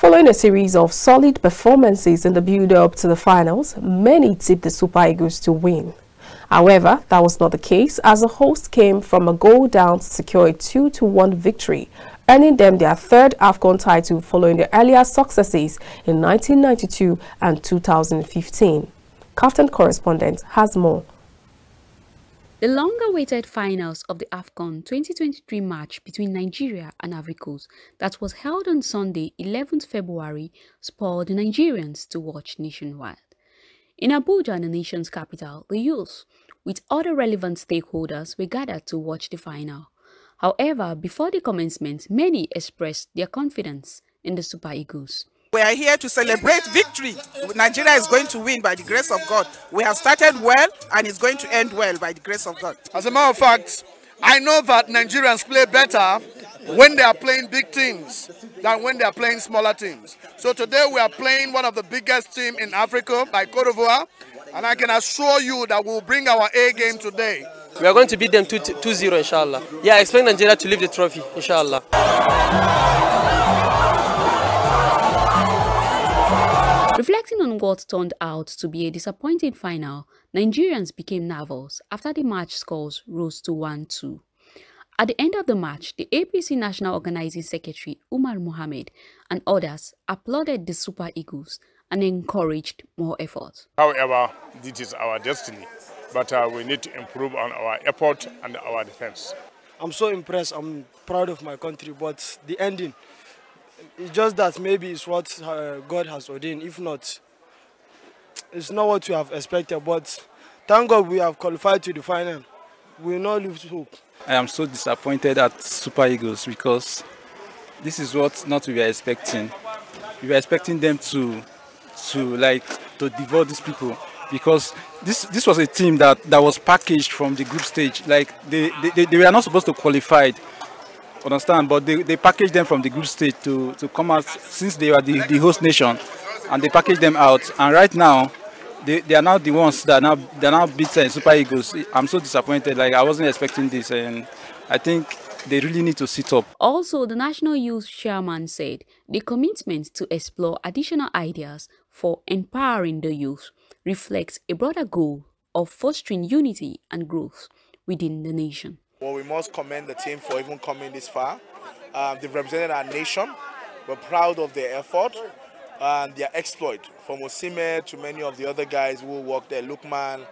Following a series of solid performances in the build-up to the finals, many tipped the Super Eagles to win. However, that was not the case as the host came from a goal down to secure a 2-1 victory, earning them their third AFCON title following their earlier successes in 1992 and 2015. Kaftan correspondent has more the long-awaited finals of the AFCON 2023 match between Nigeria and Coast that was held on Sunday 11th February spurred the Nigerians to watch nationwide. In Abuja, the nation's capital, the youth, with other relevant stakeholders, were gathered to watch the final. However, before the commencement, many expressed their confidence in the Super Eagles. We are here to celebrate victory. Nigeria is going to win by the grace of God. We have started well and it's going to end well by the grace of God. As a matter of fact, I know that Nigerians play better when they are playing big teams than when they are playing smaller teams. So today we are playing one of the biggest teams in Africa, by Cote d'Ivoire, and I can assure you that we'll bring our A game today. We are going to beat them 2-0, inshallah. Yeah, I expect Nigeria to lift the trophy, inshallah. On what turned out to be a disappointing final, Nigerians became nervous after the match scores rose to 1-2. At the end of the match, the APC National Organizing Secretary Umar Mohammed and others applauded the Super Eagles and encouraged more effort. However, this is our destiny, but uh, we need to improve on our effort and our defense. I'm so impressed. I'm proud of my country, but the ending, it's just that maybe it's what uh, God has ordained. If not, it's not what we have expected. But thank God we have qualified to the final. We will not lose hope. I am so disappointed at Super Eagles because this is what not we were expecting. We were expecting them to, to like, to devour these people because this this was a team that that was packaged from the group stage. Like they they, they were not supposed to qualify understand but they, they packaged them from the group stage to to come out since they were the, the host nation and they package them out. And right now they, they are now the ones that are now they're now beating super eagles. I'm so disappointed. Like i wasn't expecting this and i think they really need to sit up. Also the national youth chairman said the commitment to explore additional ideas for empowering the youth reflects a broader goal of fostering unity and growth within the nation. Well, we must commend the team for even coming this far. Um, they've represented our nation. We're proud of their effort and their exploit. From Osimhen to many of the other guys who work there, Lookman,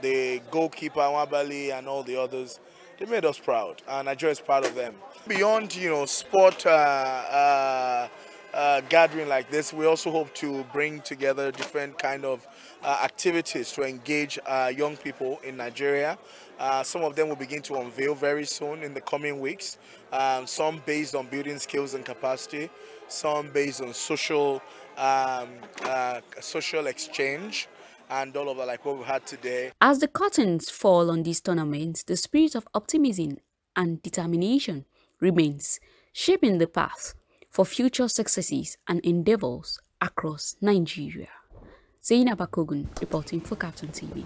the goalkeeper, Nwabali, and all the others. They made us proud, and Nigeria is proud of them. Beyond, you know, sport uh, uh, uh, gathering like this, we also hope to bring together different kind of uh, activities to engage uh, young people in Nigeria. Uh, some of them will begin to unveil very soon in the coming weeks. Um, some based on building skills and capacity, some based on social um, uh, social exchange and all of that like what we've had today. As the curtains fall on these tournaments, the spirit of optimism and determination remains, shaping the path for future successes and endeavors across Nigeria. Zainab Akogun reporting for Kaftan TV.